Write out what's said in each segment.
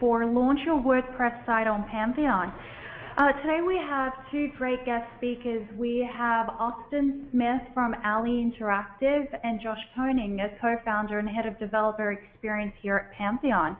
for Launch Your WordPress Site on Pantheon. Uh, today we have two great guest speakers. We have Austin Smith from Alley Interactive and Josh Koenig a co-founder and head of developer experience here at Pantheon.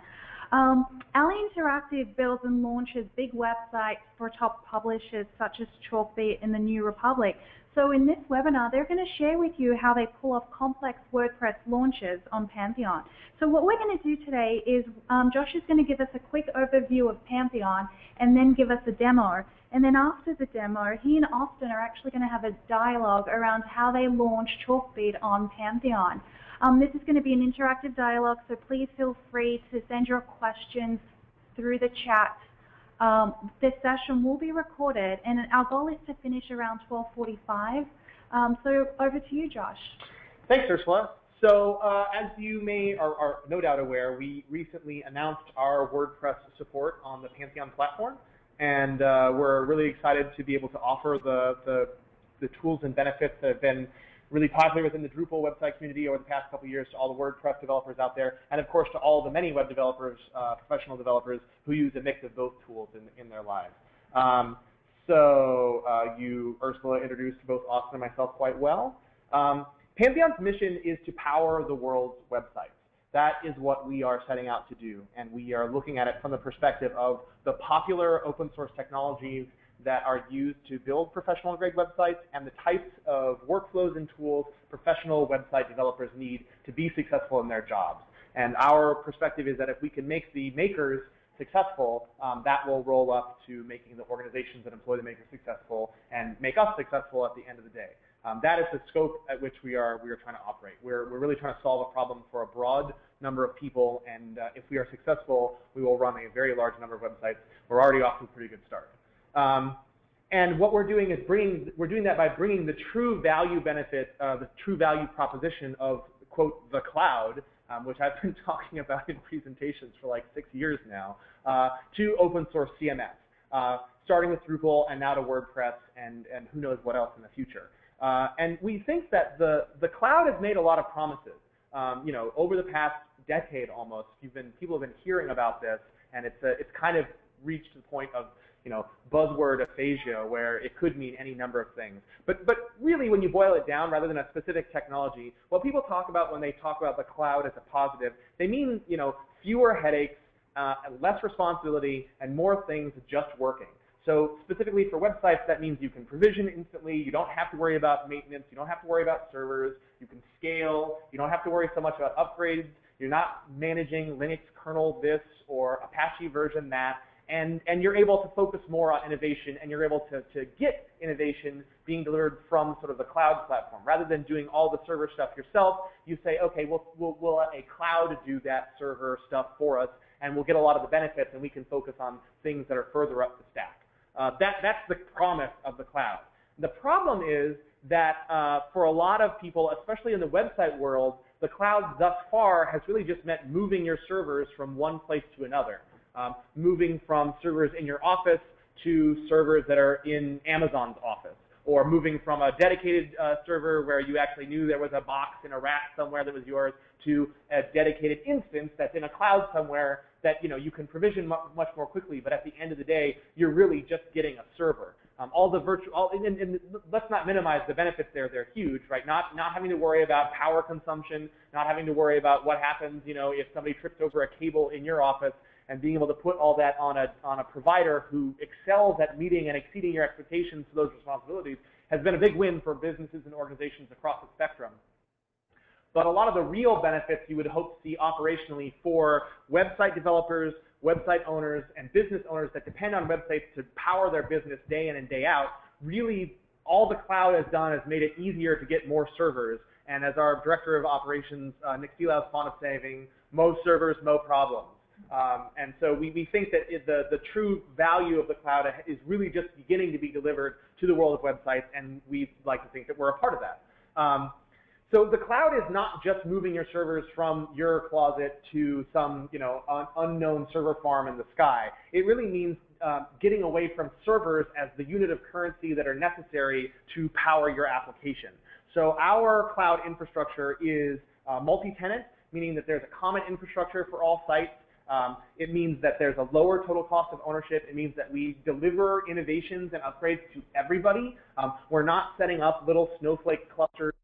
Um, Interactive builds and launches big websites for top publishers such as Chalkbeat and the New Republic. So in this webinar, they're going to share with you how they pull off complex WordPress launches on Pantheon. So what we're going to do today is um, Josh is going to give us a quick overview of Pantheon and then give us a demo. And then after the demo, he and Austin are actually going to have a dialogue around how they launch Chalkbeat on Pantheon. Um, this is going to be an interactive dialogue, so please feel free to send your questions through the chat um, this session will be recorded, and our goal is to finish around 12:45. Um, so over to you, Josh. Thanks, Ursula. So uh, as you may are, are, no doubt aware, we recently announced our WordPress support on the Pantheon platform, and uh, we're really excited to be able to offer the, the, the tools and benefits that have been really popular within the Drupal website community over the past couple years to all the WordPress developers out there, and of course to all the many web developers, uh, professional developers who use a mix of both tools in, in their lives. Um, so uh, you, Ursula, introduced both Austin and myself quite well. Um, Pantheon's mission is to power the world's websites. That is what we are setting out to do, and we are looking at it from the perspective of the popular open source technologies that are used to build professional grade websites and the types of workflows and tools professional website developers need to be successful in their jobs. And our perspective is that if we can make the makers successful, um, that will roll up to making the organizations that employ the makers successful and make us successful at the end of the day. Um, that is the scope at which we are we are trying to operate. We're, we're really trying to solve a problem for a broad number of people, and uh, if we are successful, we will run a very large number of websites. We're already off to a pretty good start. Um, and what we're doing is bringing, we're doing that by bringing the true value benefit, uh, the true value proposition of, quote, the cloud, um, which I've been talking about in presentations for like six years now, uh, to open source CMS, uh, starting with Drupal and now to WordPress and, and who knows what else in the future. Uh, and we think that the, the cloud has made a lot of promises. Um, you know, over the past decade almost, you've been, people have been hearing about this, and it's, a, it's kind of reached the point of you know, buzzword aphasia where it could mean any number of things. But, but really, when you boil it down, rather than a specific technology, what people talk about when they talk about the cloud as a positive, they mean, you know, fewer headaches, uh, less responsibility, and more things just working. So specifically for websites, that means you can provision instantly. You don't have to worry about maintenance. You don't have to worry about servers. You can scale. You don't have to worry so much about upgrades. You're not managing Linux kernel this or Apache version that and, and you're able to focus more on innovation and you're able to, to get innovation being delivered from sort of the cloud platform. Rather than doing all the server stuff yourself, you say, okay, we'll, we'll, we'll let a cloud do that server stuff for us and we'll get a lot of the benefits and we can focus on things that are further up the stack. Uh, that, that's the promise of the cloud. The problem is that uh, for a lot of people, especially in the website world, the cloud thus far has really just meant moving your servers from one place to another um, moving from servers in your office to servers that are in Amazon's office, or moving from a dedicated uh, server where you actually knew there was a box in a rack somewhere that was yours to a dedicated instance that's in a cloud somewhere that you know you can provision much more quickly. But at the end of the day, you're really just getting a server. Um, all the virtual, and, and, and, let's not minimize the benefits there. They're huge, right? Not not having to worry about power consumption, not having to worry about what happens, you know, if somebody trips over a cable in your office and being able to put all that on a, on a provider who excels at meeting and exceeding your expectations for those responsibilities has been a big win for businesses and organizations across the spectrum. But a lot of the real benefits you would hope to see operationally for website developers, website owners, and business owners that depend on websites to power their business day in and day out, really all the cloud has done is made it easier to get more servers. And as our director of operations, uh, Nick is fond of saying, most servers, no problems. Um, and so we, we think that the, the true value of the cloud is really just beginning to be delivered to the world of websites, and we like to think that we're a part of that. Um, so the cloud is not just moving your servers from your closet to some you know un unknown server farm in the sky. It really means uh, getting away from servers as the unit of currency that are necessary to power your application. So our cloud infrastructure is uh, multi-tenant, meaning that there's a common infrastructure for all sites Um, it means that there's a lower total cost of ownership. It means that we deliver innovations and upgrades to everybody. Um, we're not setting up little snowflake clusters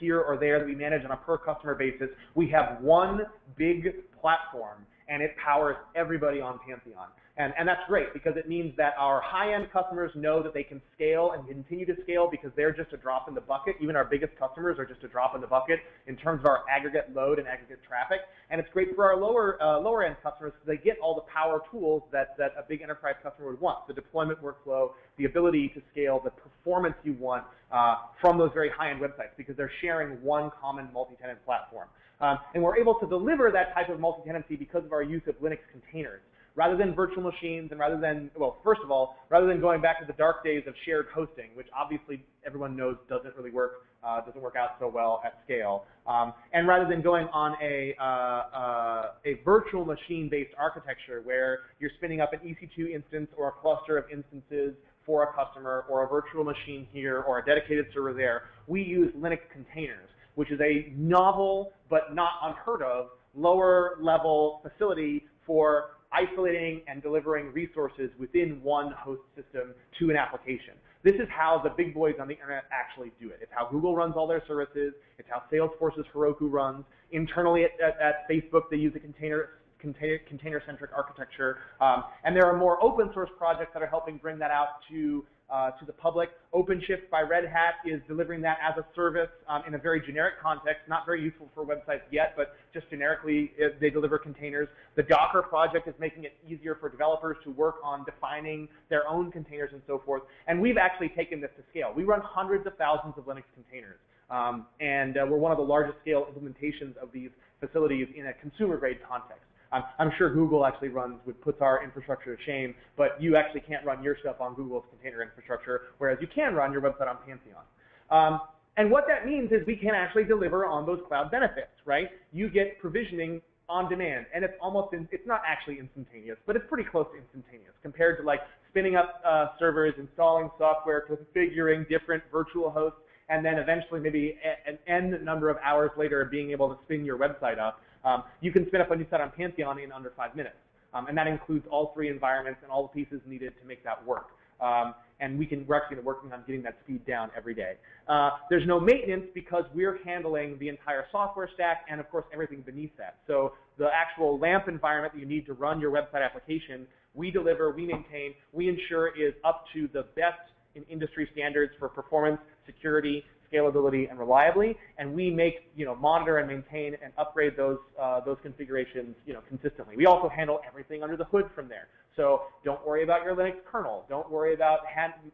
here or there that we manage on a per customer basis. We have one big platform and it powers everybody on Pantheon. And, and that's great because it means that our high-end customers know that they can scale and continue to scale because they're just a drop in the bucket. Even our biggest customers are just a drop in the bucket in terms of our aggregate load and aggregate traffic. And it's great for our lower, uh, lower end customers because they get all the power tools that, that a big enterprise customer would want. The deployment workflow, the ability to scale, the performance you want uh, from those very high-end websites because they're sharing one common multi-tenant platform. Um, and we're able to deliver that type of multi-tenancy because of our use of Linux containers rather than virtual machines and rather than, well, first of all, rather than going back to the dark days of shared hosting, which obviously everyone knows doesn't really work, uh, doesn't work out so well at scale, um, and rather than going on a, uh, uh, a virtual machine-based architecture where you're spinning up an EC2 instance or a cluster of instances for a customer or a virtual machine here or a dedicated server there, we use Linux containers, which is a novel but not unheard of lower level facility for isolating and delivering resources within one host system to an application. This is how the big boys on the internet actually do it. It's how Google runs all their services. It's how Salesforce's Heroku runs. Internally at, at, at Facebook, they use a container container-centric architecture. Um, and there are more open source projects that are helping bring that out to uh, to the public. OpenShift by Red Hat is delivering that as a service um, in a very generic context, not very useful for websites yet, but just generically it, they deliver containers. The Docker project is making it easier for developers to work on defining their own containers and so forth. And we've actually taken this to scale. We run hundreds of thousands of Linux containers. Um, and uh, we're one of the largest scale implementations of these facilities in a consumer grade context. I'm, I'm sure Google actually runs, would puts our infrastructure to shame, but you actually can't run your stuff on Google's container infrastructure, whereas you can run your website on Pantheon. Um, and what that means is we can actually deliver on those cloud benefits, right? You get provisioning on demand, and it's almost, in, it's not actually instantaneous, but it's pretty close to instantaneous compared to like spinning up uh, servers, installing software, configuring different virtual hosts, and then eventually maybe an n number of hours later being able to spin your website up. Um, you can spin up a new site on Pantheon in under five minutes. Um, and that includes all three environments and all the pieces needed to make that work. Um, and we can, we're actually working on getting that speed down every day. Uh, there's no maintenance because we're handling the entire software stack and of course everything beneath that. So the actual LAMP environment that you need to run your website application, we deliver, we maintain, we ensure is up to the best in industry standards for performance, security, scalability, and reliably, and we make, you know, monitor and maintain and upgrade those, uh, those configurations, you know, consistently. We also handle everything under the hood from there. So don't worry about your Linux kernel. Don't worry about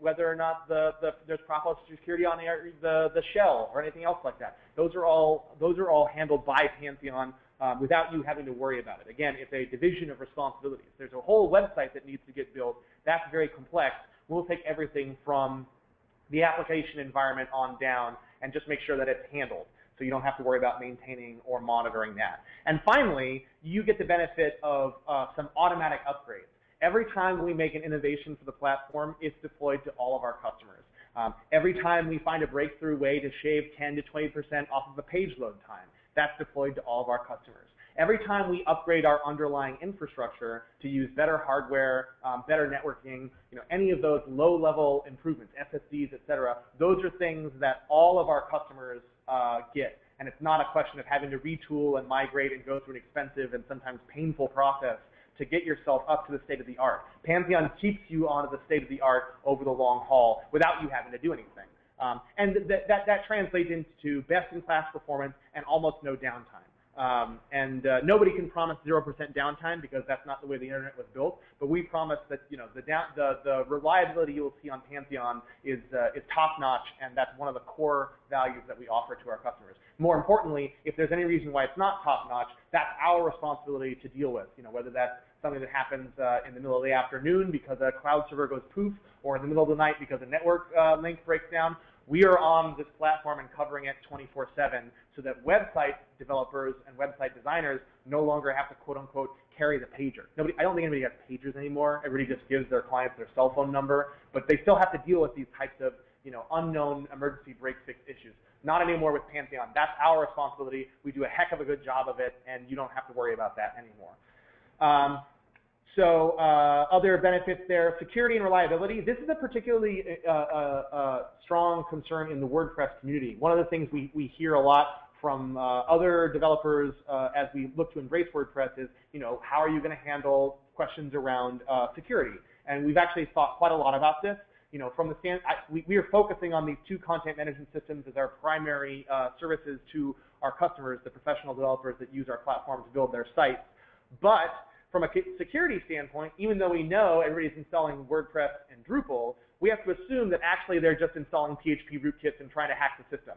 whether or not the, the, there's proper security on the, the, shell or anything else like that. Those are all, those are all handled by Pantheon um, without you having to worry about it. Again, it's a division of responsibilities. There's a whole website that needs to get built. That's very complex. We'll take everything from the application environment on down and just make sure that it's handled. So you don't have to worry about maintaining or monitoring that. And finally, you get the benefit of uh, some automatic upgrades. Every time we make an innovation for the platform, it's deployed to all of our customers. Um, every time we find a breakthrough way to shave 10 to 20% off of a page load time, that's deployed to all of our customers. Every time we upgrade our underlying infrastructure to use better hardware, um, better networking, you know, any of those low-level improvements, SSDs, et cetera, those are things that all of our customers uh, get. And it's not a question of having to retool and migrate and go through an expensive and sometimes painful process to get yourself up to the state of the art. Pantheon keeps you on the state of the art over the long haul without you having to do anything. Um, and th that, that translates into best-in-class performance and almost no downtime. Um, and uh, nobody can promise 0% downtime because that's not the way the internet was built. But we promise that you know the, down, the, the reliability you will see on Pantheon is, uh, is top notch, and that's one of the core values that we offer to our customers. More importantly, if there's any reason why it's not top notch, that's our responsibility to deal with. You know whether that's something that happens uh, in the middle of the afternoon because a cloud server goes poof, or in the middle of the night because a network uh, link breaks down, we are on this platform and covering it 24-7 so that website developers and website designers no longer have to quote unquote carry the pager. Nobody, I don't think anybody has pagers anymore. Everybody just gives their clients their cell phone number, but they still have to deal with these types of you know, unknown emergency break fix issues. Not anymore with Pantheon. That's our responsibility. We do a heck of a good job of it, and you don't have to worry about that anymore. Um, so uh, other benefits there, security and reliability. This is a particularly uh, uh, uh, strong concern in the WordPress community. One of the things we, we hear a lot from uh, other developers uh, as we look to embrace WordPress is, you know, how are you going to handle questions around security? And we've actually thought quite a lot about this. You know, from the stand, I, we, we, are focusing on these two content management systems as our primary services to our customers, the professional developers that use our platform to build their sites. But from a security standpoint, even though we know everybody's installing WordPress and Drupal, we have to assume that actually they're just installing PHP rootkits and trying to hack the system.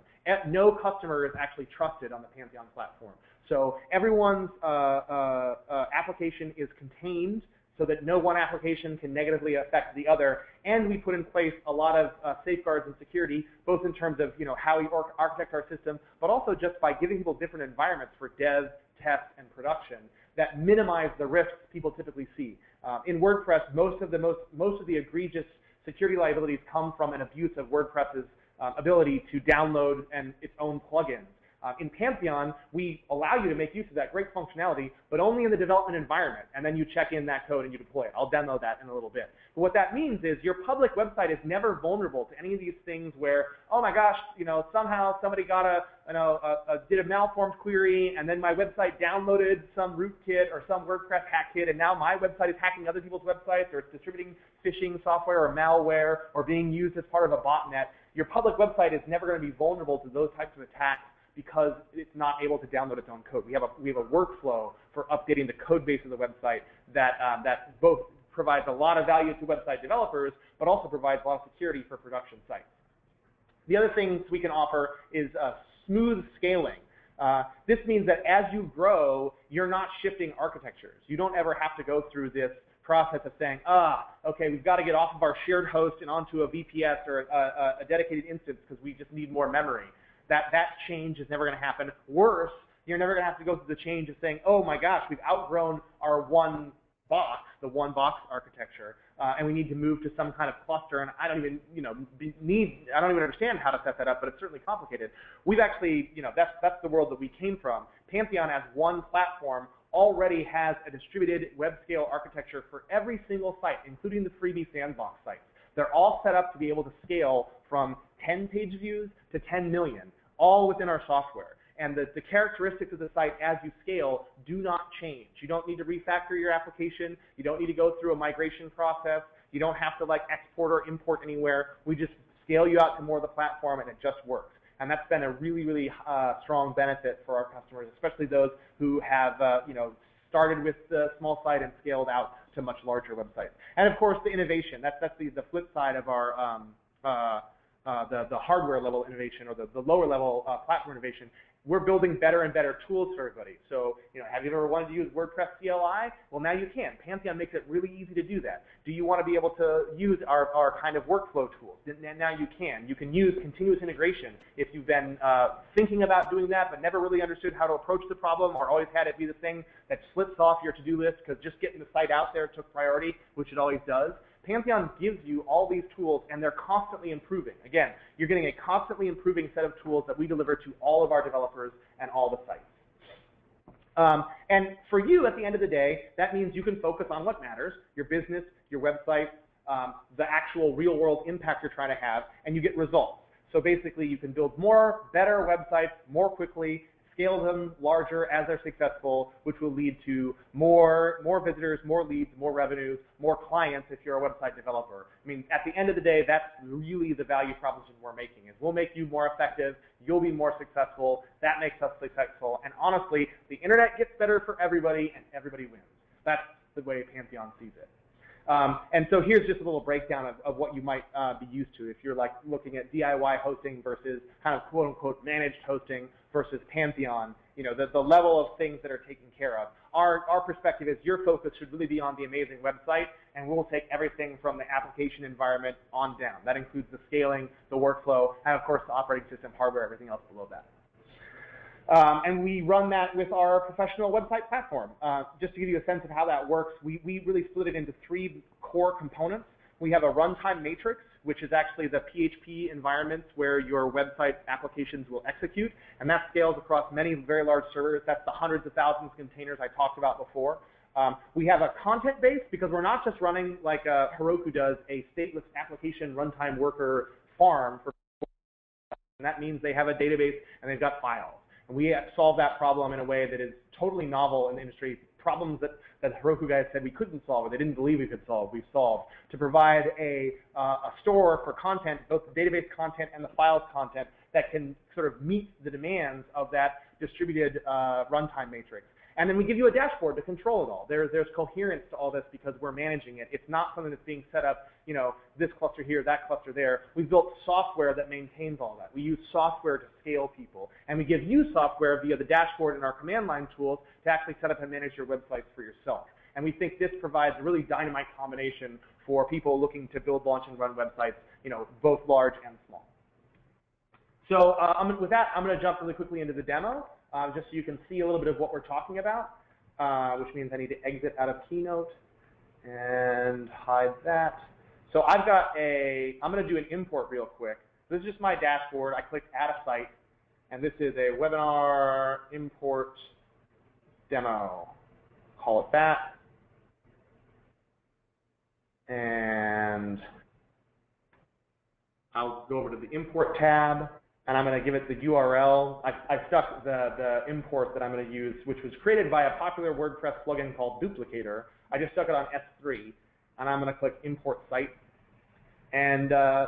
No customer is actually trusted on the Pantheon platform. So everyone's uh, uh, uh, application is contained so that no one application can negatively affect the other. And we put in place a lot of uh, safeguards and security, both in terms of you know how we architect our system, but also just by giving people different environments for dev, test, and production that minimize the risks people typically see. Uh, in WordPress, most of the most most of the egregious security liabilities come from an abuse of WordPress's uh, ability to download and its own plugins. Uh, in Pantheon, we allow you to make use of that great functionality, but only in the development environment, and then you check in that code and you deploy it. I'll demo that in a little bit. But what that means is your public website is never vulnerable to any of these things where, oh my gosh, you know, somehow somebody got a, you know, a, a, did a malformed query, and then my website downloaded some rootkit or some WordPress hack kit, and now my website is hacking other people's websites, or it's distributing phishing software or malware, or being used as part of a botnet. Your public website is never going to be vulnerable to those types of attacks because it's not able to download its own code. We have a, we have a workflow for updating the code base of the website that, um, that both provides a lot of value to website developers, but also provides a lot of security for production sites. The other things we can offer is uh, smooth scaling. Uh, this means that as you grow, you're not shifting architectures. You don't ever have to go through this process of saying, ah, okay, we've got to get off of our shared host and onto a VPS or a, a, a dedicated instance because we just need more memory that that change is never going to happen. Worse, you're never going to have to go through the change of saying, oh my gosh, we've outgrown our one box, the one box architecture, uh, and we need to move to some kind of cluster. And I don't even, you know, need, I don't even understand how to set that up, but it's certainly complicated. We've actually, you know, that's that's the world that we came from. Pantheon as one platform already has a distributed web scale architecture for every single site, including the freebie sandbox sites. They're all set up to be able to scale from 10 page views to 10 million, all within our software. And the, the characteristics of the site as you scale do not change. You don't need to refactor your application. You don't need to go through a migration process. You don't have to like export or import anywhere. We just scale you out to more of the platform and it just works. And that's been a really, really uh, strong benefit for our customers, especially those who have, uh, you know, started with the small site and scaled out to much larger websites. And of course, the innovation. That's, that's the, the flip side of our um, uh, uh, the, the hardware level innovation or the, the lower level uh, platform innovation, we're building better and better tools for everybody. So, you know, have you ever wanted to use WordPress CLI? Well, now you can. Pantheon makes it really easy to do that. Do you want to be able to use our, our kind of workflow tools? Now you can. You can use continuous integration if you've been uh, thinking about doing that but never really understood how to approach the problem or always had it be the thing that slips off your to-do list because just getting the site out there took priority, which it always does. Pantheon gives you all these tools, and they're constantly improving. Again, you're getting a constantly improving set of tools that we deliver to all of our developers and all the sites. Um, and for you, at the end of the day, that means you can focus on what matters, your business, your website, um, the actual real-world impact you're trying to have, and you get results. So basically, you can build more, better websites more quickly, scale them larger as they're successful, which will lead to more, more visitors, more leads, more revenues, more clients if you're a website developer. I mean, at the end of the day, that's really the value proposition we're making is we'll make you more effective, you'll be more successful, that makes us successful, and honestly, the internet gets better for everybody and everybody wins. That's the way Pantheon sees it. Um, and so here's just a little breakdown of, of what you might uh, be used to if you're like looking at DIY hosting versus kind of quote unquote managed hosting versus Pantheon, you know, the, the level of things that are taken care of. Our, our perspective is your focus should really be on the amazing website, and we'll take everything from the application environment on down. That includes the scaling, the workflow, and of course the operating system, hardware, everything else below that. Um, and we run that with our professional website platform. Uh, just to give you a sense of how that works, we, we really split it into three core components. We have a runtime matrix, which is actually the PHP environments where your website applications will execute, and that scales across many very large servers. That's the hundreds of thousands of containers I talked about before. Um, we have a content base because we're not just running like uh, Heroku does a stateless application runtime worker farm for and that means they have a database and they've got files. And we solve that problem in a way that is totally novel in the industry, problems that, that Heroku guys said we couldn't solve or they didn't believe we could solve, we've solved, to provide a, uh, a store for content, both the database content and the files content, that can sort of meet the demands of that distributed uh, runtime matrix. And then we give you a dashboard to control it all. There, there's coherence to all this because we're managing it. It's not something that's being set up, you know, this cluster here, that cluster there. We've built software that maintains all that. We use software to scale people. And we give you software via the dashboard and our command line tools to actually set up and manage your websites for yourself. And we think this provides a really dynamite combination for people looking to build, launch, and run websites, you know, both large and small. So uh, with that, I'm going to jump really quickly into the demo uh, just so you can see a little bit of what we're talking about, uh, which means I need to exit out of Keynote and hide that. So I've got a, I'm going to do an import real quick. This is just my dashboard. I clicked add a site, and this is a webinar import demo. Call it that. And I'll go over to the import tab and I'm going to give it the URL. I, I stuck the, the import that I'm going to use, which was created by a popular WordPress plugin called Duplicator. I just stuck it on S3, and I'm going to click Import Site. And uh,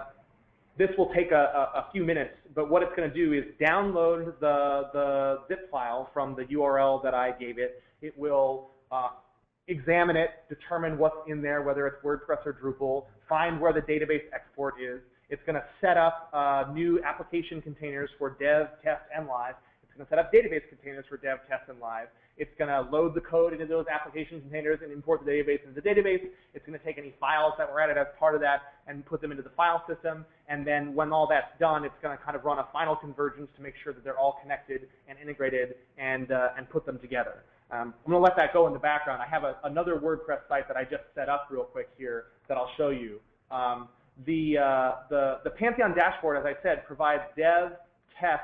this will take a, a, a, few minutes, but what it's going to do is download the, the zip file from the URL that I gave it. It will uh, examine it, determine what's in there, whether it's WordPress or Drupal, find where the database export is, it's going to set up uh, new application containers for dev, test, and live. It's going to set up database containers for dev, test, and live. It's going to load the code into those application containers and import the database into the database. It's going to take any files that were added as part of that and put them into the file system. And then when all that's done, it's going to kind of run a final convergence to make sure that they're all connected and integrated and, uh, and put them together. Um, I'm going to let that go in the background. I have a, another WordPress site that I just set up real quick here that I'll show you. Um, the, uh, the, the Pantheon dashboard, as I said, provides dev, test,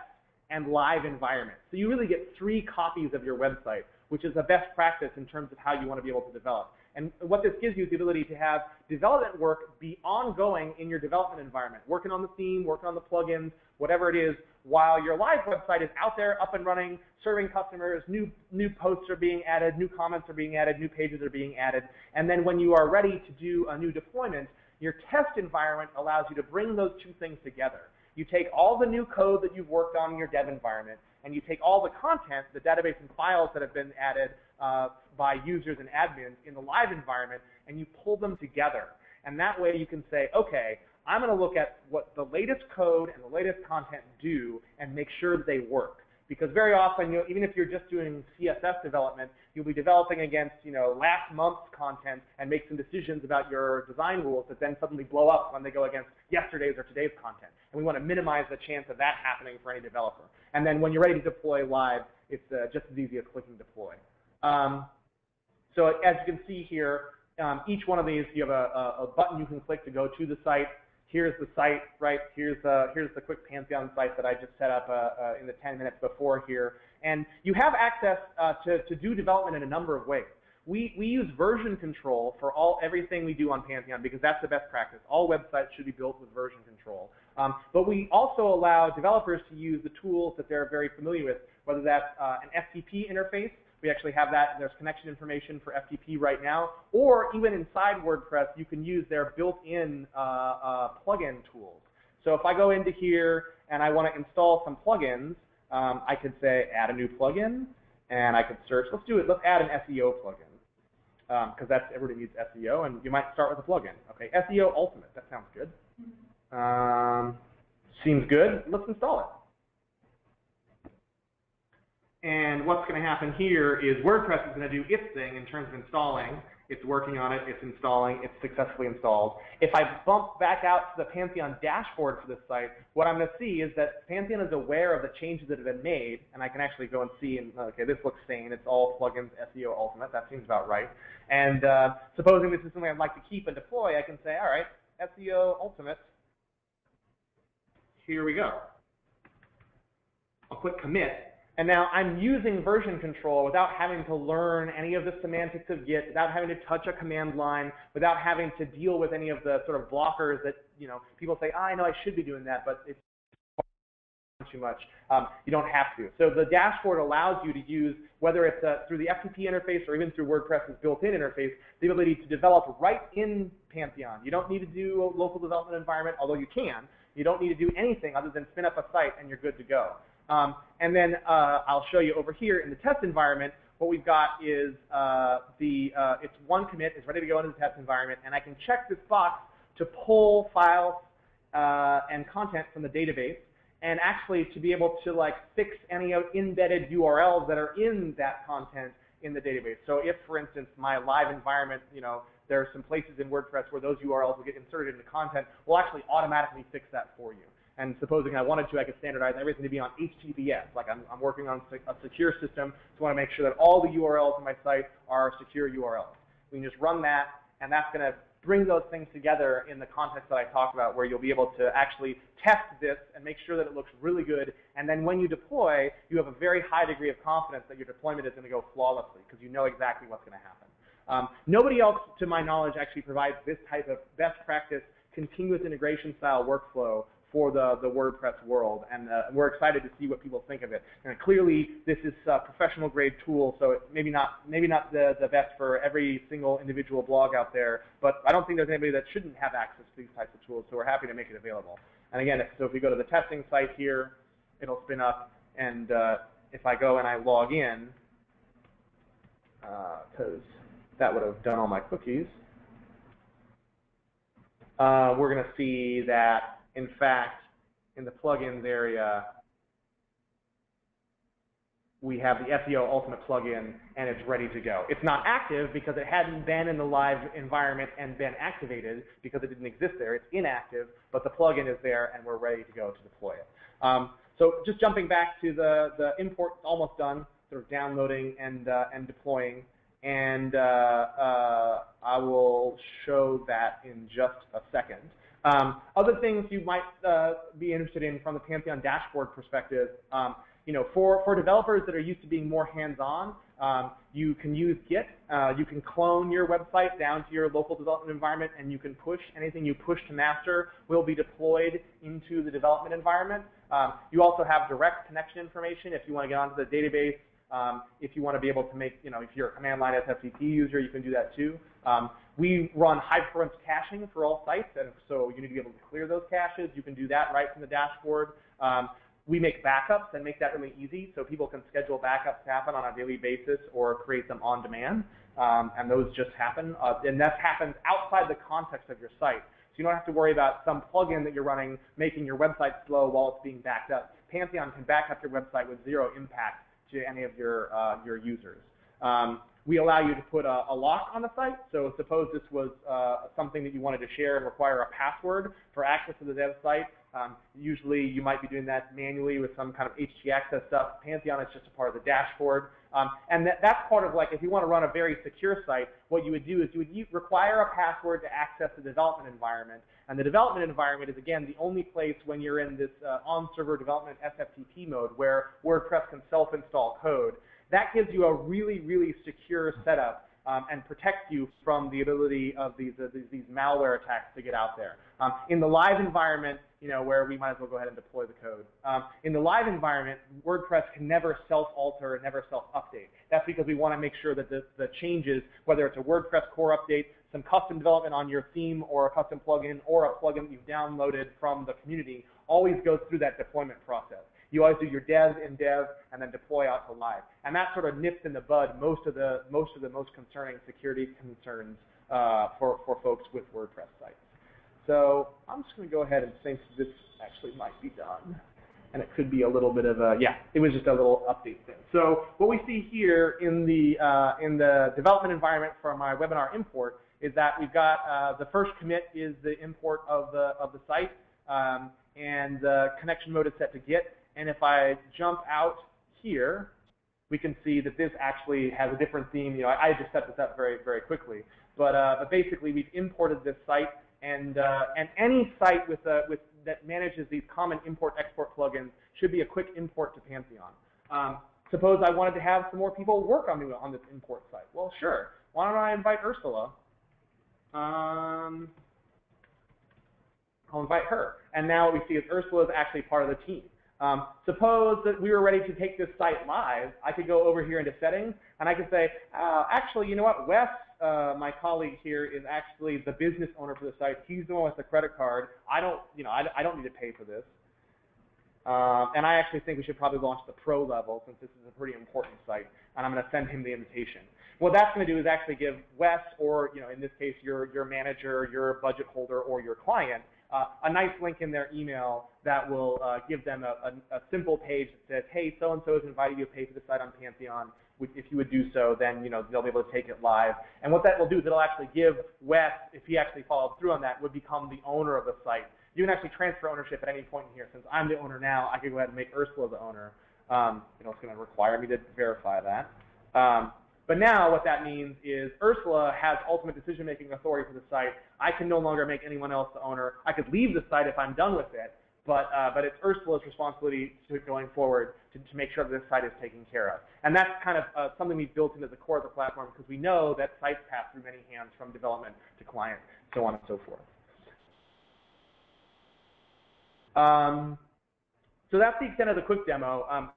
and live environments. So you really get three copies of your website, which is a best practice in terms of how you want to be able to develop. And what this gives you is the ability to have development work be ongoing in your development environment, working on the theme, working on the plugins, whatever it is, while your live website is out there, up and running, serving customers, new, new posts are being added, new comments are being added, new pages are being added. And then when you are ready to do a new deployment, your test environment allows you to bring those two things together. You take all the new code that you've worked on in your dev environment, and you take all the content, the database and files that have been added uh, by users and admins in the live environment, and you pull them together. And that way you can say, okay, I'm going to look at what the latest code and the latest content do and make sure that they work. Because very often, you know, even if you're just doing CSS development, you'll be developing against, you know, last month's content and make some decisions about your design rules that then suddenly blow up when they go against yesterday's or today's content. And we want to minimize the chance of that happening for any developer. And then when you're ready to deploy live, it's uh, just as easy as clicking deploy. Um, so as you can see here, um, each one of these, you have a, a, button you can click to go to the site here's the site, right? Here's the, here's the quick Pantheon site that I just set up uh, uh, in the 10 minutes before here. And you have access uh, to, to do development in a number of ways. We, we use version control for all everything we do on Pantheon because that's the best practice. All websites should be built with version control. Um, but we also allow developers to use the tools that they're very familiar with, whether that's uh, an FTP interface we actually have that. There's connection information for FTP right now. Or even inside WordPress, you can use their built-in uh, uh, plugin tools. So if I go into here and I want to install some plugins, um, I could say add a new plugin, and I could search. Let's do it. Let's add an SEO plugin because um, that's everybody needs SEO, and you might start with a plugin. Okay, SEO Ultimate. That sounds good. Um, seems good. Let's install it. And what's going to happen here is WordPress is going to do its thing in terms of installing. It's working on it, it's installing, it's successfully installed. If I bump back out to the Pantheon dashboard for this site, what I'm going to see is that Pantheon is aware of the changes that have been made, and I can actually go and see, and okay, this looks sane. It's all plugins SEO Ultimate. That seems about right. And uh, supposing this is something I'd like to keep and deploy, I can say, all right, SEO Ultimate, here we go. I'll click commit, And now I'm using version control without having to learn any of the semantics of Git, without having to touch a command line, without having to deal with any of the sort of blockers that, you know, people say, oh, I know I should be doing that, but it's too much. Um, you don't have to. So the dashboard allows you to use, whether it's uh, through the FTP interface or even through WordPress's built-in interface, the ability to develop right in Pantheon. You don't need to do a local development environment, although you can. You don't need to do anything other than spin up a site and you're good to go. Um, and then uh, I'll show you over here in the test environment, what we've got is uh, the, uh, it's one commit, is ready to go into the test environment, and I can check this box to pull files uh, and content from the database, and actually to be able to like fix any embedded URLs that are in that content in the database. So if, for instance, my live environment, you know, there are some places in WordPress where those URLs will get inserted into content, we'll actually automatically fix that for you. And supposing I wanted to, I could standardize everything to be on HTTPS. Like I'm, I'm working on a secure system, so I want to make sure that all the URLs on my site are secure URLs. We can just run that, and that's going to bring those things together in the context that I talked about, where you'll be able to actually test this and make sure that it looks really good. And then when you deploy, you have a very high degree of confidence that your deployment is going to go flawlessly because you know exactly what's going to happen. Um, nobody else, to my knowledge, actually provides this type of best practice continuous integration style workflow for the, the WordPress world, and uh, we're excited to see what people think of it. And clearly, this is a professional grade tool, so maybe not maybe not the, the best for every single individual blog out there, but I don't think there's anybody that shouldn't have access to these types of tools, so we're happy to make it available. And again, if, so if we go to the testing site here, it'll spin up, and uh, if I go and I log in, because uh, that would have done all my cookies, uh, we're going to see that in fact, in the plugins area, we have the SEO Ultimate plugin, and it's ready to go. It's not active because it hadn't been in the live environment and been activated because it didn't exist there. It's inactive, but the plugin is there, and we're ready to go to deploy it. Um, so just jumping back to the, the import, almost done, sort of downloading and, uh, and deploying. And uh, uh, I will show that in just a second. Um, other things you might uh, be interested in from the Pantheon dashboard perspective, um, you know, for, for developers that are used to being more hands-on, um, you can use Git. Uh, you can clone your website down to your local development environment, and you can push anything you push to master will be deployed into the development environment. Um, you also have direct connection information if you want to get onto the database. Um, if you want to be able to make, you know, if you're a command line SFTP user, you can do that too. Um, we run high performance caching for all sites, and so you need to be able to clear those caches. You can do that right from the dashboard. Um, we make backups and make that really easy so people can schedule backups to happen on a daily basis or create them on demand, um, and those just happen. Uh, and that happens outside the context of your site. So you don't have to worry about some plugin that you're running making your website slow while it's being backed up. Pantheon can back up your website with zero impact to any of your, uh, your users. Um, we allow you to put a, a, lock on the site. So suppose this was uh, something that you wanted to share and require a password for access to the dev site. Um, usually you might be doing that manually with some kind of htaccess stuff. Pantheon is just a part of the dashboard. Um, and that, that's part of like, if you want to run a very secure site, what you would do is you would require a password to access the development environment. And the development environment is, again, the only place when you're in this uh, on-server development SFTP mode where WordPress can self-install code that gives you a really, really secure setup um, and protects you from the ability of these, uh, these, these, malware attacks to get out there. Um, in the live environment, you know, where we might as well go ahead and deploy the code. Um, in the live environment, WordPress can never self-alter, never self-update. That's because we want to make sure that the, the changes, whether it's a WordPress core update, some custom development on your theme or a custom plugin or a plugin that you've downloaded from the community, always goes through that deployment process. You always do your dev in dev and then deploy out to live. And that sort of nips in the bud most of the most of the most concerning security concerns uh, for, for folks with WordPress sites. So I'm just going to go ahead and think this actually might be done. And it could be a little bit of a, yeah, it was just a little update thing. So what we see here in the, uh, in the development environment for my webinar import is that we've got uh, the first commit is the import of the, of the site. Um, and the connection mode is set to Git. And if I jump out here, we can see that this actually has a different theme. You know, I, I just set this up very, very quickly. But, uh, but basically, we've imported this site, and, uh, and any site with, a, with, that manages these common import-export plugins should be a quick import to Pantheon. Um, suppose I wanted to have some more people work on, me on this import site. Well, sure. Why don't I invite Ursula? Um, I'll invite her. And now what we see is Ursula is actually part of the team. Um, suppose that we were ready to take this site live. I could go over here into settings, and I could say, uh, actually, you know what? Wes, uh, my colleague here, is actually the business owner for the site. He's the one with the credit card. I don't, you know, I, I don't need to pay for this. Um, and I actually think we should probably launch the pro level since this is a pretty important site, and I'm going to send him the invitation. What that's going to do is actually give Wes, or you know, in this case, your your manager, your budget holder, or your client, uh, a nice link in their email that will uh, give them a, a, a, simple page that says, hey, so-and-so has invited you to pay for the site on Pantheon. If you would do so, then you know they'll be able to take it live. And what that will do is it'll actually give Wes, if he actually followed through on that, would become the owner of the site. You can actually transfer ownership at any point in here. Since I'm the owner now, I could go ahead and make Ursula the owner. Um, you know, it's going to require me to verify that. Um, but now what that means is Ursula has ultimate decision-making authority for the site. I can no longer make anyone else the owner. I could leave the site if I'm done with it, but, uh, but it's Ursula's responsibility to, going forward to, to make sure that this site is taken care of. And that's kind of uh, something we've built into the core of the platform because we know that sites pass through many hands from development to client, so on and so forth. Um, so that's the extent of the quick demo. Um,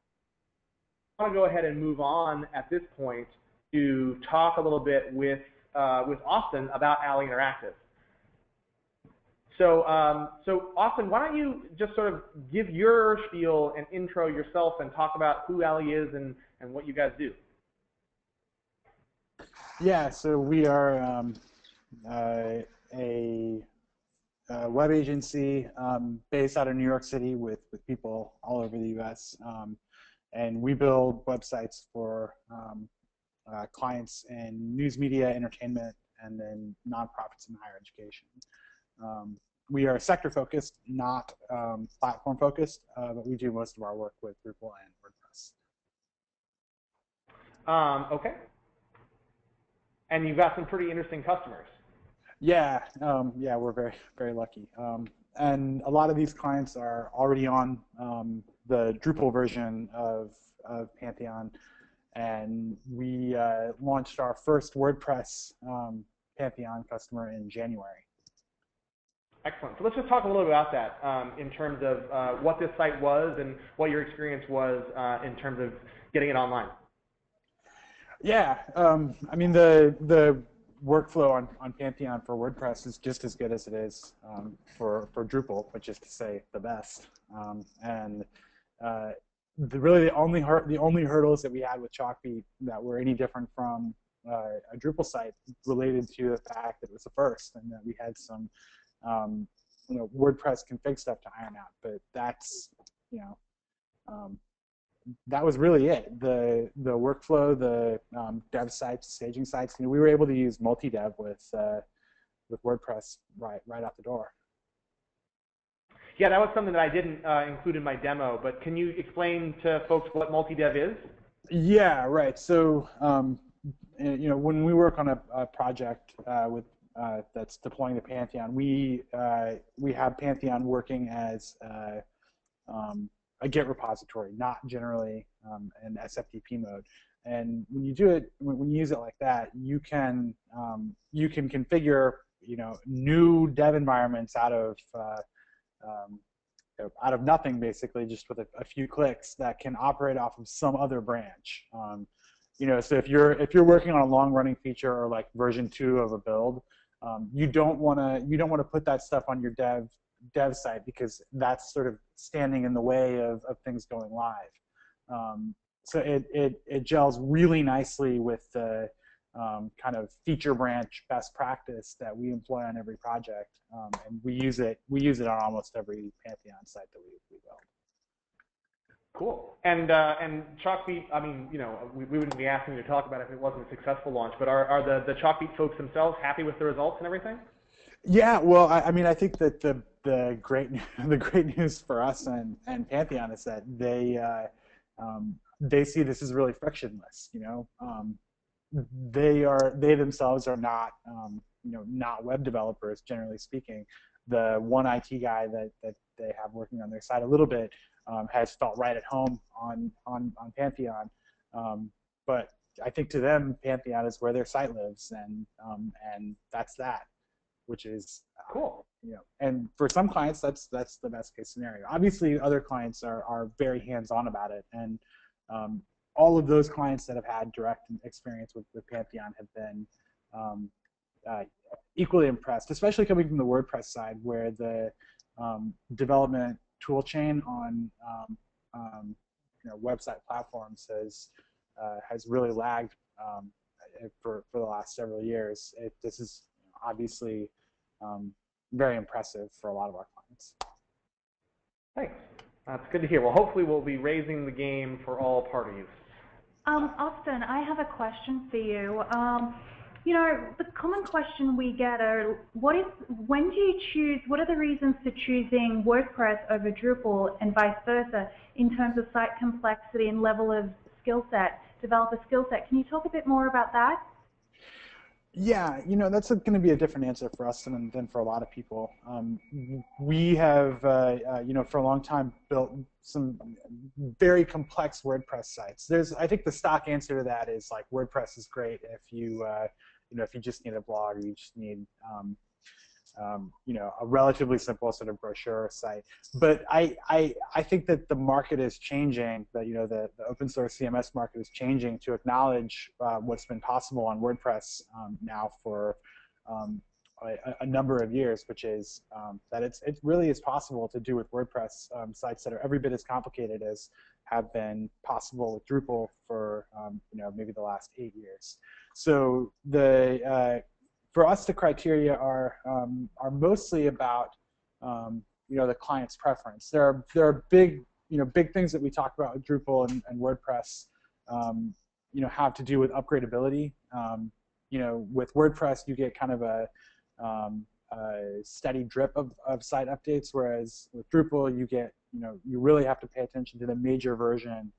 I want to go ahead and move on at this point to talk a little bit with, uh, with Austin about Alley Interactive. So, um, so Austin, why don't you just sort of give your spiel and intro yourself and talk about who Alley is and, and what you guys do? Yeah, so we are um, uh, a, a, web agency um, based out of New York City with, with people all over the U.S. Um, and we build websites for um, uh, clients in news media, entertainment, and then nonprofits and higher education. Um, we are sector focused, not um, platform focused, uh, but we do most of our work with Drupal and WordPress. Um, okay. And you've got some pretty interesting customers. Yeah, um, yeah, we're very, very lucky. Um, and a lot of these clients are already on um, the Drupal version of, of Pantheon and we uh, launched our first WordPress um, Pantheon customer in January. Excellent. So let's just talk a little bit about that um, in terms of uh, what this site was and what your experience was uh, in terms of getting it online. Yeah, um, I mean the the workflow on, on Pantheon for WordPress is just as good as it is um, for for Drupal, which is to say the best. Um, and uh, the, really the only the only hurdles that we had with Chalkbeat that were any different from uh, a Drupal site related to the fact that it was the first and that we had some um, you know WordPress config stuff to iron out. But that's you know um, that was really it. The the workflow, the um, dev sites, staging sites. You know, we were able to use multi-dev with uh, with WordPress right right out the door. Yeah, that was something that I didn't uh, include in my demo, but can you explain to folks what multi-dev is? Yeah, right. So, um, you know, when we work on a, a project uh, with uh, that's deploying the Pantheon, we uh, we have Pantheon working as uh, um, a Git repository, not generally um, in SFTP mode. And when you do it, when you use it like that, you can um, you can configure you know new dev environments out of uh, um, out of nothing, basically, just with a, a, few clicks that can operate off of some other branch. Um, you know, so if you're if you're working on a long-running feature or like version two of a build, um, you don't want to you don't want to put that stuff on your dev dev site because that's sort of standing in the way of, of things going live. Um, so it, it it gels really nicely with the um, kind of feature branch best practice that we employ on every project, um, and we use it. We use it on almost every Pantheon site that we, we build. Cool. And uh, and Chalkbeat, I mean, you know, we, we wouldn't be asking you to talk about it if it wasn't a successful launch. But are, are the the Chalkbeat folks themselves happy with the results and everything? Yeah. Well, I, I mean, I think that the the great the great news for us and and Pantheon is that they uh, um, they see this as really frictionless. You know, um, they are they themselves are not um, you know not web developers generally speaking. The one IT guy that that they have working on their side a little bit um, has felt right at home on on on Pantheon. Um, but I think to them, Pantheon is where their site lives, and um, and that's that, which is uh, Cool. you know, and for some clients, that's that's the best case scenario. Obviously, other clients are are very hands on about it, and um, all of those clients that have had direct experience with, with Pantheon have been um, uh, equally impressed, especially coming from the WordPress side, where the um, development tool chain on um, um, you know, website platforms has uh, has really lagged um, for for the last several years. It, this is obviously um, very impressive for a lot of our clients. Thanks. That's good to hear. Well, hopefully we'll be raising the game for all parties. Um, Austin, I have a question for you. Um, you know, the common question we get are, what is, when do you choose, what are the reasons for choosing WordPress over Drupal and vice versa in terms of site complexity and level of skill set, developer skill set? Can you talk a bit more about that? Yeah, you know, that's going to be a different answer for us than, than for a lot of people. Um, we have, uh, uh, you know, for a long time built some very complex WordPress sites. There's, I think the stock answer to that is like WordPress is great if you, uh, you know, if you just need a blog or you just need, um, um, you know, a relatively simple sort of brochure site. But I, I, I think that the market is changing. That you know, the, the open source CMS market is changing to acknowledge uh, what's been possible on WordPress um, now for um, a, a, number of years, which is um, that it's it really is possible to do with WordPress um, sites that are every bit as complicated as have been possible with Drupal for um, you know maybe the last eight years. So the uh, for us, the criteria are um, are mostly about um, you know the client's preference. There are there are big you know big things that we talk about with Drupal and, and WordPress. Um, you know have to do with upgradability. Um, you know with WordPress you get kind of a, um, a steady drip of, of site updates, whereas with Drupal you get you know you really have to pay attention to the major version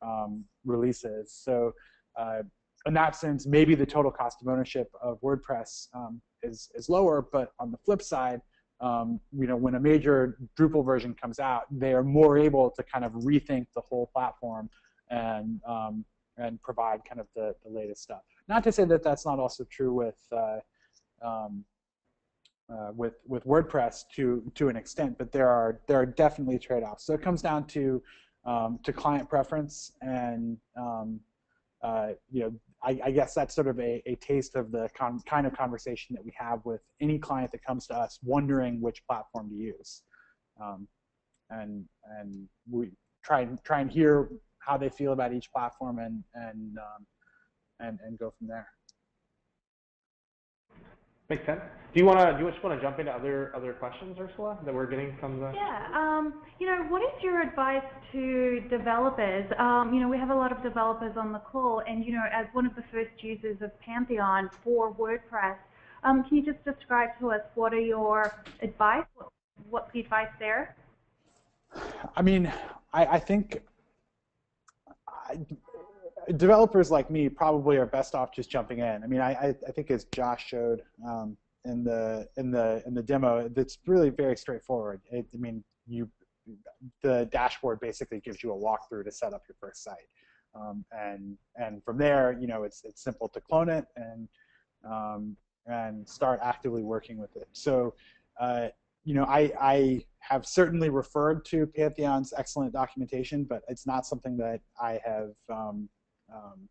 um, releases. So uh, in that sense, maybe the total cost of ownership of WordPress um, is, is lower, but on the flip side, um, you know, when a major Drupal version comes out, they are more able to kind of rethink the whole platform and um, and provide kind of the, the latest stuff. Not to say that that's not also true with uh, um, uh, with with WordPress to to an extent, but there are there are definitely trade-offs. So it comes down to um, to client preference and um, uh, you know I, I, guess that's sort of a, a taste of the kind of conversation that we have with any client that comes to us wondering which platform to use. Um, and and we try and try and hear how they feel about each platform and and um, and and go from there. Makes sense. Do you want to? Do you just want to jump into other other questions, Ursula, that we're getting from the? Yeah. Um, you know, what is your advice to developers? Um, you know, we have a lot of developers on the call, and you know, as one of the first users of Pantheon for WordPress, um, can you just describe to us what are your advice? what's the advice there? I mean, I, I think. I, developers like me probably are best off just jumping in. I mean, I, I, think as Josh showed um, in the in the in the demo, it's really very straightforward. It, I mean, you the dashboard basically gives you a walkthrough to set up your first site, um, and and from there, you know, it's it's simple to clone it and um, and start actively working with it. So. Uh, you know, I, I have certainly referred to Pantheon's excellent documentation, but it's not something that I have um, um,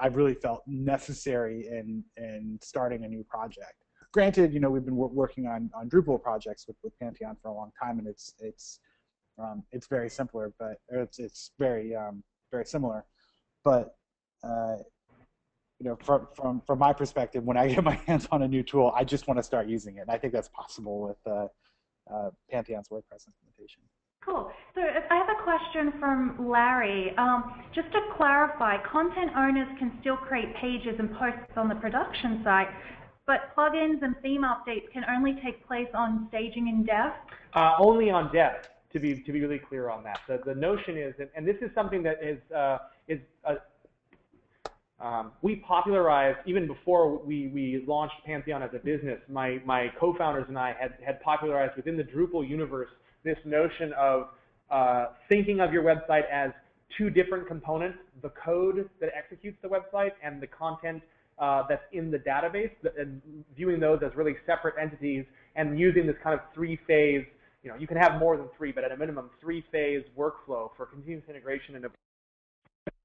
I've really felt necessary in in starting a new project. Granted, you know we've been working on on Drupal projects with, with Pantheon for a long time, and it's it's um, it's very simpler, but it's it's very um, very similar. But uh, you know, from from from my perspective, when I get my hands on a new tool, I just want to start using it. And I think that's possible with uh, uh, Pantheon's WordPress implementation. Cool. So I have a question from Larry. Um, just to clarify, content owners can still create pages and posts on the production site, but plugins and theme updates can only take place on staging and dev? Uh, only on dev, to be to be really clear on that. The, the notion is, and, this is something that is uh, is uh, um, we popularized even before we, we launched Pantheon as a business. My my co-founders and I had had popularized within the Drupal universe this notion of uh, thinking of your website as two different components, the code that executes the website and the content uh, that's in the database, and viewing those as really separate entities and using this kind of three-phase, you know, you can have more than three, but at a minimum three-phase workflow for continuous integration and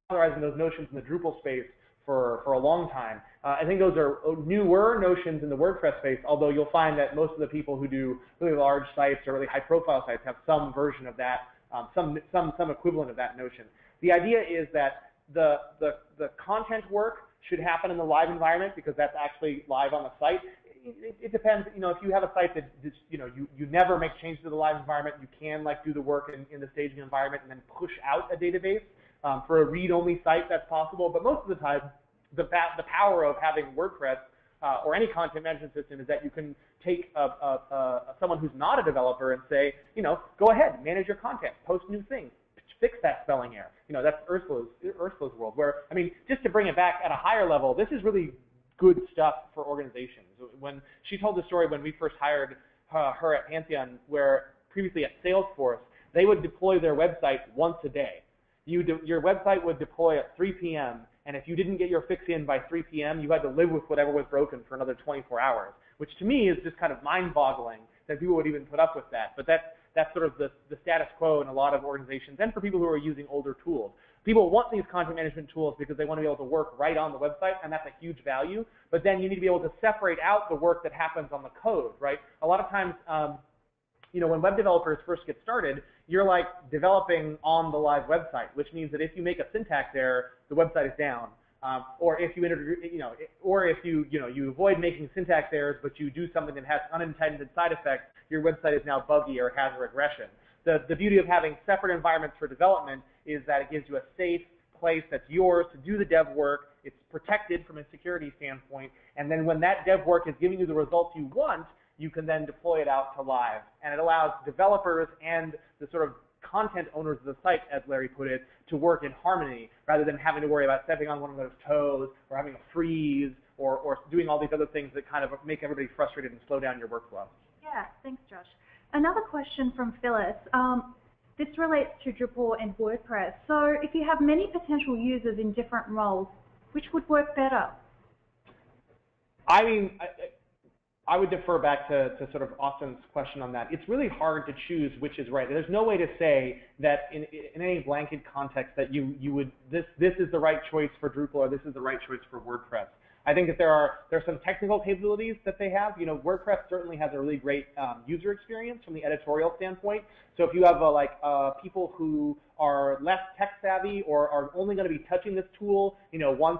popularizing those notions in the Drupal space for, for a long time. Uh, I think those are newer notions in the WordPress space, although you'll find that most of the people who do really large sites or really high-profile sites have some version of that, um, some, some, some equivalent of that notion. The idea is that the, the, the content work should happen in the live environment because that's actually live on the site. It, it, depends, you know, if you have a site that, just, you know, you, you never make changes to the live environment, you can like do the work in, in the staging environment and then push out a database. Um, for a read-only site, that's possible, but most of the time, the, the power of having WordPress uh, or any content management system is that you can take a, a, a, someone who's not a developer and say, you know, go ahead, manage your content, post new things, fix that spelling error. You know, that's Ursula's, Ursula's world. Where, I mean, just to bring it back at a higher level, this is really good stuff for organizations. When she told the story when we first hired uh, her at Pantheon, where previously at Salesforce, they would deploy their website once a day. You do, your website would deploy at 3 p.m., and if you didn't get your fix in by 3 p.m., you had to live with whatever was broken for another 24 hours, which to me is just kind of mind-boggling that people would even put up with that. But that's that's sort of the, the status quo in a lot of organizations and for people who are using older tools. People want these content management tools because they want to be able to work right on the website, and that's a huge value. But then you need to be able to separate out the work that happens on the code, right? A lot of times, um, you know, when web developers first get started, you're like developing on the live website, which means that if you make a syntax error, the website is down. Um, or if you, you know, or if you, you know, you avoid making syntax errors, but you do something that has unintended side effects, your website is now buggy or has a regression. The, the beauty of having separate environments for development is that it gives you a safe place that's yours to do the dev work. It's protected from a security standpoint. And then when that dev work is giving you the results you want, you can then deploy it out to live. And it allows developers and the sort of content owners of the site, as Larry put it, to work in harmony rather than having to worry about stepping on one of those toes or having a freeze or, or doing all these other things that kind of make everybody frustrated and slow down your workflow. Yeah, thanks, Josh. Another question from Phyllis. Um, this relates to Drupal and WordPress. So if you have many potential users in different roles, which would work better? I mean, I would defer back to, to sort of Austin's question on that. It's really hard to choose which is right. There's no way to say that in, in any blanket context that you, you would, this, this is the right choice for Drupal or this is the right choice for WordPress. I think that there are there's some technical capabilities that they have. You know, WordPress certainly has a really great um, user experience from the editorial standpoint. So if you have like uh, people who are less tech savvy or are only going to be touching this tool, you know, once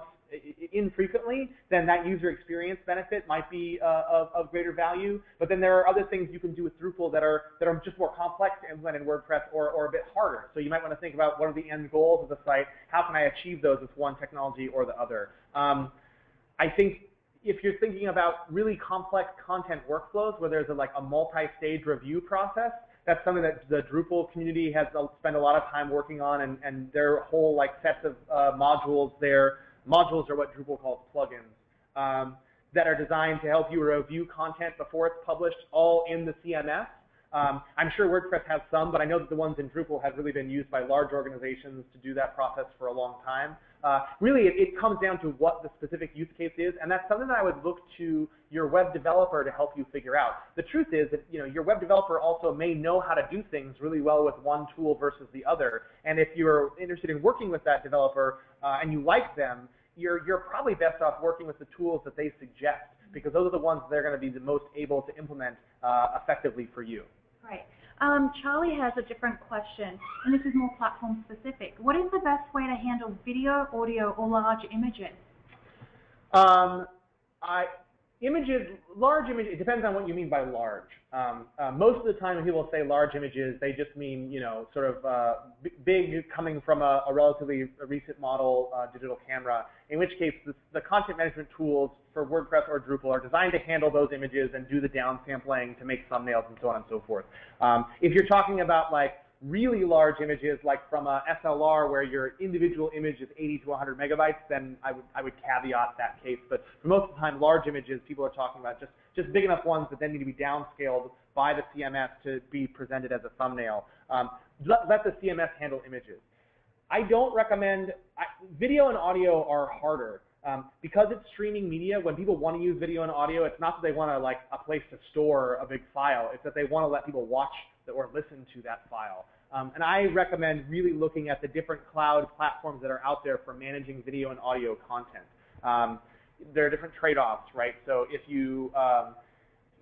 infrequently, then that user experience benefit might be uh, of, of, greater value. But then there are other things you can do with Drupal that are that are just more complex to implement in WordPress or, or a bit harder. So you might want to think about what are the end goals of the site? How can I achieve those with one technology or the other? Um, I think if you're thinking about really complex content workflows where there's a, like a multi-stage review process, that's something that the Drupal community has spent a lot of time working on, and, and their whole like sets of uh, modules there Modules are what Drupal calls plugins um, that are designed to help you review content before it's published, all in the CMS. Um, I'm sure WordPress has some, but I know that the ones in Drupal have really been used by large organizations to do that process for a long time. Uh, really, it, it, comes down to what the specific use case is, and that's something that I would look to your web developer to help you figure out. The truth is that you know your web developer also may know how to do things really well with one tool versus the other, and if you're interested in working with that developer uh, and you like them, you're, you're probably best off working with the tools that they suggest because those are the ones that are going to be the most able to implement uh, effectively for you. Right. Um, Charlie has a different question, and this is more platform specific. What is the best way to handle video, audio, or large images? Um, I, images, large images, it depends on what you mean by large. Um, uh, most of the time when people say large images, they just mean, you know, sort of uh, big coming from a, a relatively recent model uh, digital camera, in which case the, the, content management tools for WordPress or Drupal are designed to handle those images and do the downsampling to make thumbnails and so on and so forth. Um, if you're talking about like really large images, like from a SLR where your individual image is 80 to 100 megabytes, then I would, I would caveat that case. But for most of the time, large images, people are talking about just, just big enough ones that then need to be downscaled by the CMS to be presented as a thumbnail. Um, let, let the CMS handle images. I don't recommend, I, video and audio are harder. Um, because it's streaming media, when people want to use video and audio, it's not that they want to like a place to store a big file. It's that they want to let people watch or listen to that file. Um, and I recommend really looking at the different cloud platforms that are out there for managing video and audio content. Um, there are different trade-offs, right? So if you um,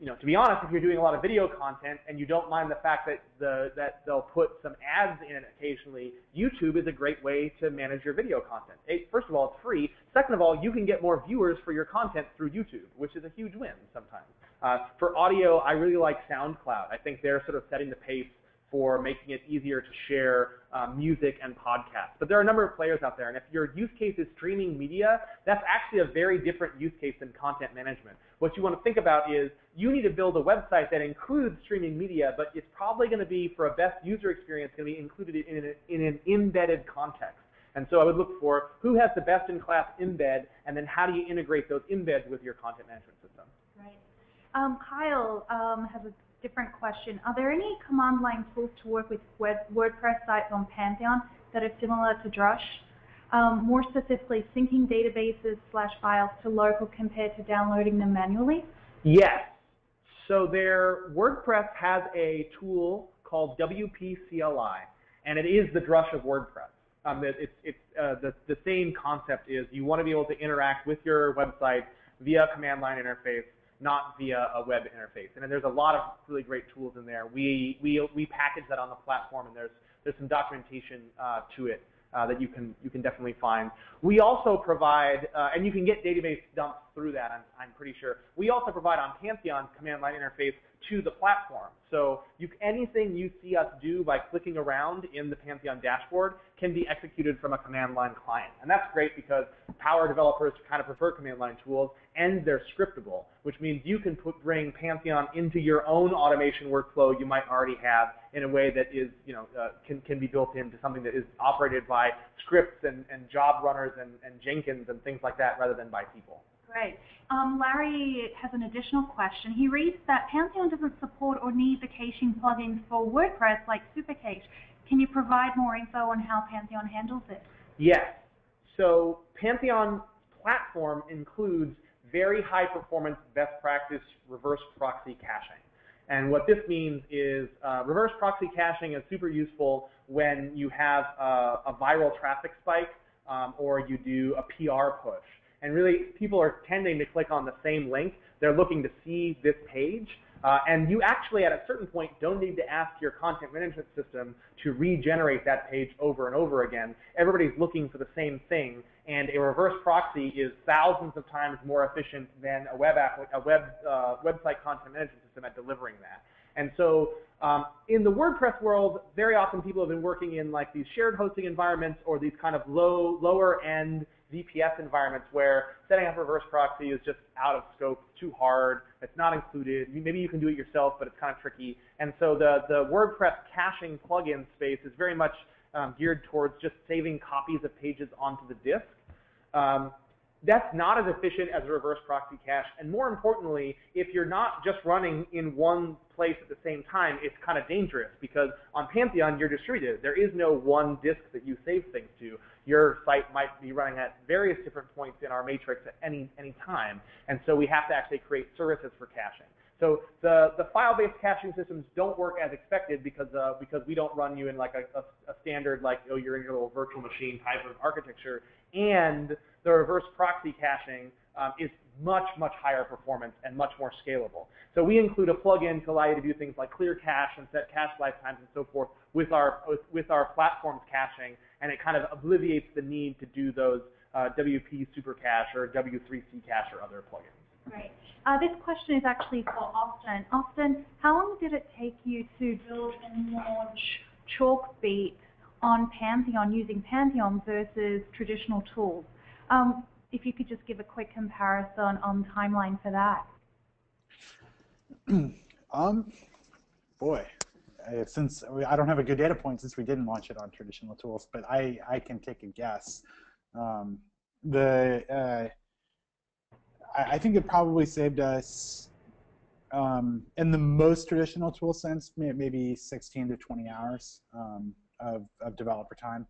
you know, to be honest, if you're doing a lot of video content and you don't mind the fact that the that they'll put some ads in occasionally, YouTube is a great way to manage your video content. first of all, it's free. Second of all, you can get more viewers for your content through YouTube, which is a huge win sometimes. Uh, for audio, I really like SoundCloud. I think they're sort of setting the pace for making it easier to share uh, music and podcasts. But there are a number of players out there, and if your use case is streaming media, that's actually a very different use case than content management. What you want to think about is you need to build a website that includes streaming media, but it's probably going to be, for a best user experience, going to be included in an, in an embedded context. And so I would look for who has the best-in-class embed, and then how do you integrate those embeds with your content management system. Right. Um, Kyle um, has a different question. Are there any command line tools to work with WordPress sites on Pantheon that are similar to Drush? Um, more specifically, syncing databases slash files to local compared to downloading them manually? Yes. So their WordPress has a tool called WP CLI, and it is the Drush of WordPress. Um, it's, it's, uh, the, the same concept is you want to be able to interact with your website via command line interface not via a web interface. And there's a lot of really great tools in there. We, we, we package that on the platform, and there's, there's some documentation uh, to it uh, that you can, you can definitely find. We also provide, uh, and you can get database dumps through that, I'm, I'm pretty sure. We also provide on Pantheon command line interface to the platform. So you, anything you see us do by clicking around in the Pantheon dashboard can be executed from a command line client. And that's great because Power developers to kind of prefer command line tools and they're scriptable, which means you can put, bring Pantheon into your own automation workflow you might already have in a way that is, you know, uh, can, can be built into something that is operated by scripts and, and job runners and, and Jenkins and things like that rather than by people. Great. Um, Larry has an additional question. He reads that Pantheon doesn't support or need the caching plugins for WordPress like Supercache. Can you provide more info on how Pantheon handles it? Yes. So Pantheon platform includes very high performance best practice reverse proxy caching. And what this means is uh, reverse proxy caching is super useful when you have a, a viral traffic spike um, or you do a PR push and really people are tending to click on the same link. They're looking to see this page. Uh, and you actually, at a certain point, don't need to ask your content management system to regenerate that page over and over again. Everybody's looking for the same thing, and a reverse proxy is thousands of times more efficient than a web app, a web uh, website content management system at delivering that. And so, um, in the WordPress world, very often people have been working in like these shared hosting environments or these kind of low, lower end VPS environments where setting up reverse proxy is just out of scope, too hard, it's not included. Maybe you can do it yourself, but it's kind of tricky. And so the, the WordPress caching plugin space is very much um, geared towards just saving copies of pages onto the disk. Um, that's not as efficient as a reverse proxy cache. And more importantly, if you're not just running in one place at the same time, it's kind of dangerous because on Pantheon, you're distributed. There is no one disk that you save things to. Your site might be running at various different points in our matrix at any, any time. And so we have to actually create services for caching. So the, the file-based caching systems don't work as expected because, uh, because we don't run you in like a, a, a standard, like, oh, you're in your little virtual machine type of architecture. And the reverse proxy caching um, is much, much higher performance and much more scalable. So we include a plugin to allow you to do things like clear cache and set cache lifetimes and so forth with our, with, with our platform's caching, and it kind of obliviates the need to do those uh, WP Super Cache or W3C Cache or other plugins. Right. Uh, this question is actually for Austin. Austin, how long did it take you to build and launch Chalkbeat on Pantheon using Pantheon versus traditional tools? Um, if you could just give a quick comparison on timeline for that. um, boy, uh, since I don't have a good data point since we didn't launch it on traditional tools, but I, I can take a guess. Um, the uh, I, I think it probably saved us um, in the most traditional tool sense, maybe 16 to 20 hours um, of, of developer time,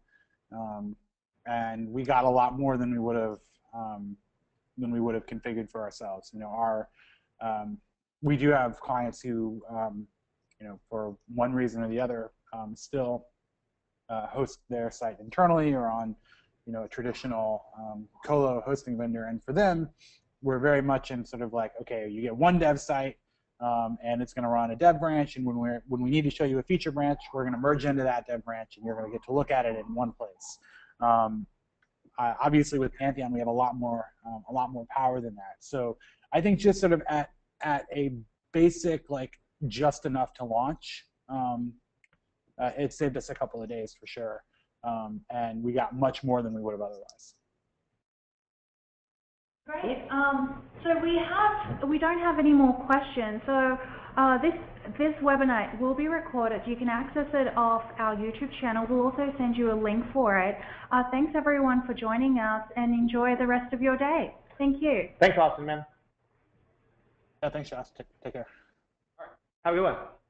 um, and we got a lot more than we would have um, than we would have configured for ourselves. You know, our um, we do have clients who, um, you know, for one reason or the other, um, still uh, host their site internally or on, you know, a traditional colo hosting vendor, and for them, we're very much in sort of like, okay, you get one dev site, um, and it's going to run a dev branch, and when we're when we need to show you a feature branch, we're going to merge into that dev branch, and you're going to get to look at it in one place. Um, uh, obviously, with Pantheon, we have a lot more um, a lot more power than that. So I think just sort of at at a basic like just enough to launch, um, uh, it saved us a couple of days for sure, um, and we got much more than we would have otherwise. Great. Um, so we have, we don't have any more questions. So uh, this this webinar will be recorded. You can access it off our YouTube channel. We'll also send you a link for it. Uh, thanks everyone for joining us, and enjoy the rest of your day. Thank you. Thanks, Austin, man. Yeah, thanks, Josh. Take, take care. All right. Have a good one.